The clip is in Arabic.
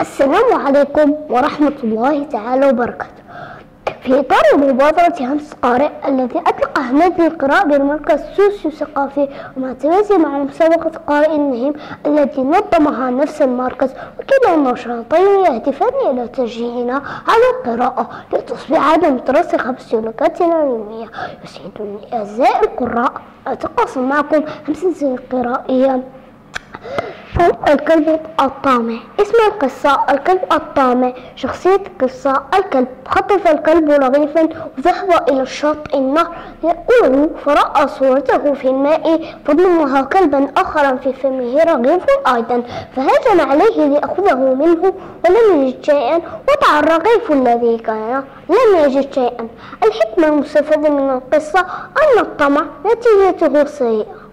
السلام عليكم ورحمة الله تعالى وبركاته. في إطار مبادرة همس قارئ الذي أطلق هنادي القراء بالمركز السوسيو ثقافي ومع توازي مع مسابقة قارئ النهم التي نظمها نفس المركز وكلا النشاطين يهدفان إلى تشجيعنا على القراءة لتصبح عادة مترسخة بسلوكاتنا اليومية يسعدني أعزائي القراء أتقاسم معكم همسة قرائية الكلب الطامع. اسم القصة الكلب الطامع. شخصية القصة الكلب خطف الكلب رغيفا وذهب إلى شاطئ النهر يأكله فرأى صورته في الماء. فضمها كلبا آخر في فمه رغيف أيضا فهجم عليه ليأخذه منه ولم يجد شيئا. وضع الرغيف الذي كان لم يجد شيئا. الحكمة المستفادة من القصة أن الطمع نتيجته سيئة.